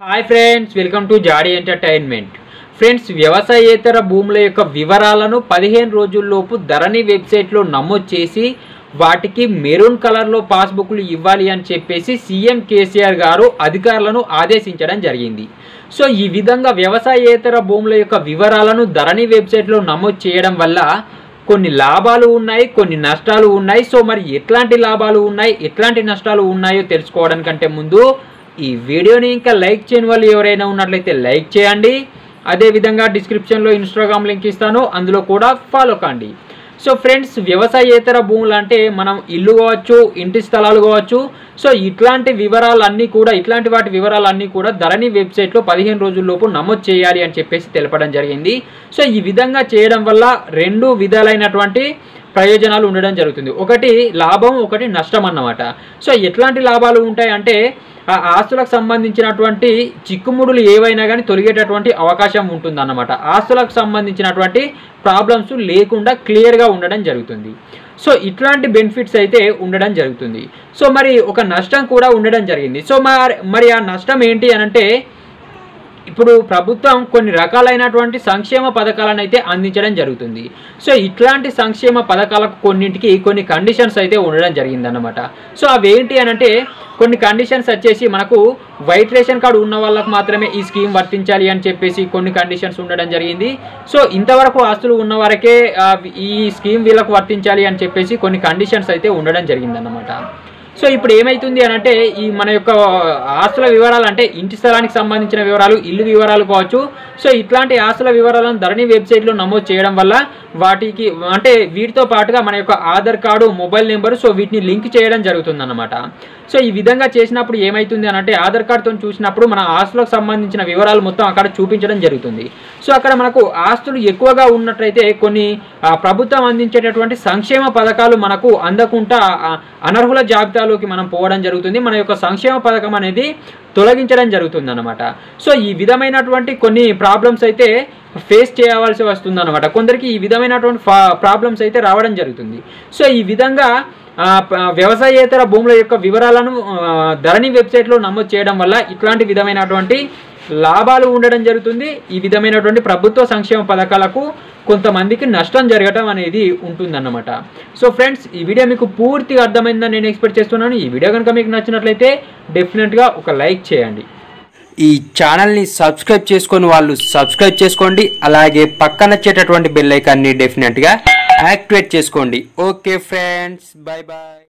Hi friends welcome to Jadi entertainment friends వ్యవసాయేతర భూముల యొక్క వివరాలను పదిహేను రోజుల్లోపు ధరణి వెబ్సైట్లో నమోదు చేసి వాటికి మెరూన్ కలర్లో పాస్బుక్లు ఇవ్వాలి అని చెప్పేసి సీఎం కేసీఆర్ గారు అధికారులను ఆదేశించడం జరిగింది. సో ఈ విధంగా వ్యవసాయేతర భూముల యొక్క వివరాలను ధరణి వెబ్సైట్లో నమోదు చేయడం వల్ల కొన్ని లాభాలు ఉన్నాయి కొన్ని నష్టాలు ఉన్నాయి. సో మరి ఎట్లాంటి లాభాలు ఉన్నాయి ఎట్లాంటి నష్టాలు ఉన్నాయో తెలుసుకోవడానికంటే ముందు ఈ వీడియోని ఇంకా లైక్ చేయని వాళ్ళు ఎవరైనా ఉన్నట్లయితే లైక్ చేయండి. అదేవిధంగా డిస్క్రిప్షన్లో ఇన్స్టాగ్రామ్ లింక్ ఇస్తాను. అందులో కూడా ఫాలో కండి. సో ఫ్రెండ్స్ వ్యవసాయేతర భూములు అంటే మనం ఇల్లు కావచ్చు ఇంటి స్థలాలు కావచ్చు. సో ఇట్లాంటి వివరాలన్నీ కూడా ఇట్లాంటి వాటి వివరాలన్నీ కూడా ధరణి వెబ్సైట్లో పదిహేను రోజుల్లోపు నమోదు చేయాలి అని చెప్పేసి తెలపడం జరిగింది. సో ఈ విధంగా చేయడం వల్ల రెండు విధాలైనటువంటి ప్రయోజనాలు ఉండడం జరుగుతుంది. ఒకటి లాభం ఒకటి నష్టం అన్నమాట. సో ఎట్లాంటి లాభాలు ఉంటాయి అంటే ఆ ఆస్తులకు సంబంధించినటువంటి చిక్కుముడులు ఏవైనా కానీ తొలగేటటువంటి అవకాశం ఉంటుందన్నమాట. ఆస్తులకు సంబంధించినటువంటి ప్రాబ్లమ్స్ లేకుండా క్లియర్గా ఉండడం జరుగుతుంది. సో ఇట్లాంటి బెనిఫిట్స్ అయితే ఉండడం జరుగుతుంది. సో మరి ఒక నష్టం కూడా ఉండడం జరిగింది. సో మరి మరి ఆ నష్టం ఏంటి అనంటే ఇప్పుడు ప్రభుత్వం కొన్ని రకాలైనటువంటి సంక్షేమ పథకాలను అయితే అందించడం జరుగుతుంది. సో ఇట్లాంటి సంక్షేమ పథకాలకు కొన్నింటికి కొన్ని కండిషన్స్ అయితే ఉండడం జరిగిందన్నమాట. సో అవి ఏంటి అని అంటే కొన్ని కండిషన్స్ వచ్చేసి మనకు వైట్ రేషన్ కార్డు ఉన్న వాళ్ళకు మాత్రమే ఈ స్కీమ్ వర్తించాలి అని చెప్పేసి కొన్ని కండిషన్స్ ఉండడం జరిగింది. సో ఇంతవరకు ఆస్తులు ఉన్న వరకే ఈ స్కీమ్ వీళ్ళకు వర్తించాలి అని చెప్పేసి కొన్ని కండిషన్స్ అయితే ఉండడం జరిగిందన్నమాట. సో ఇప్పుడు ఏమైతుంది అని అంటే ఈ మన యొక్క ఆస్తుల వివరాలు అంటే ఇంటి స్థలానికి సంబంధించిన వివరాలు ఇల్లు వివరాలు కావచ్చు. సో ఇట్లాంటి ఆస్తుల వివరాలను ధరణి వెబ్సైట్లో నమోదు చేయడం వల్ల వాటికి అంటే వీటితో పాటుగా మన యొక్క Aadhaar card mobile number so వీటిని లింక్ చేయడం జరుగుతుందన్నమాట. సో ఈ విధంగా చేసినప్పుడు ఏమైతుంది అని అంటే ఆధార్ కార్డుతో చూసినప్పుడు మన ఆస్తులకు సంబంధించిన వివరాలు మొత్తం అక్కడ చూపించడం జరుగుతుంది. సో అక్కడ మనకు ఆస్తులు ఎక్కువగా ఉన్నట్లయితే కొన్ని ప్రభుత్వం అందించేటటువంటి సంక్షేమ పథకాలు మనకు అందకుండా అనర్హుల జాబితాలోకి మనం పోవడం జరుగుతుంది. మన యొక్క సంక్షేమ పథకం అనేది తొలగించడం జరుగుతుంది అనమాట సో ఈ విధమైనటువంటి కొన్ని ప్రాబ్లమ్స్ అయితే ఫేస్ చేయవలసి వస్తుంది అనమాట కొందరికి ఈ విధమైనటువంటి ప్రాబ్లమ్స్ అయితే రావడం జరుగుతుంది. సో ఈ విధంగా వ్యవసాయేతర భూముల యొక్క వివరాలను ధరణి వెబ్సైట్లో నమోదు చేయడం వల్ల ఇట్లాంటి విధమైనటువంటి లాభాలు ఉండడం జరుగుతుంది. ఈ విధమైనటువంటి ప్రభుత్వ సంక్షేమ పథకాలకు కొంతమందికి నష్టం జరగటం అనేది ఉంటుందన్నమాట. సో ఫ్రెండ్స్ ఈ వీడియో మీకు పూర్తిగా అర్థమైందని నేను ఎక్స్పెక్ట్ చేస్తున్నాను. ఈ వీడియో కనుక మీకు నచ్చినట్లయితే డెఫినెట్గా ఒక లైక్ చేయండి. ఈ ఛానల్ని సబ్స్క్రైబ్ చేసుకొని వాళ్ళు సబ్స్క్రైబ్ చేసుకోండి. అలాగే పక్కన వచ్చేటటువంటి బెల్ ఐకాన్ని డెఫినెట్గా యాక్టివేట్ చేసుకోండి. Okay friends bye bye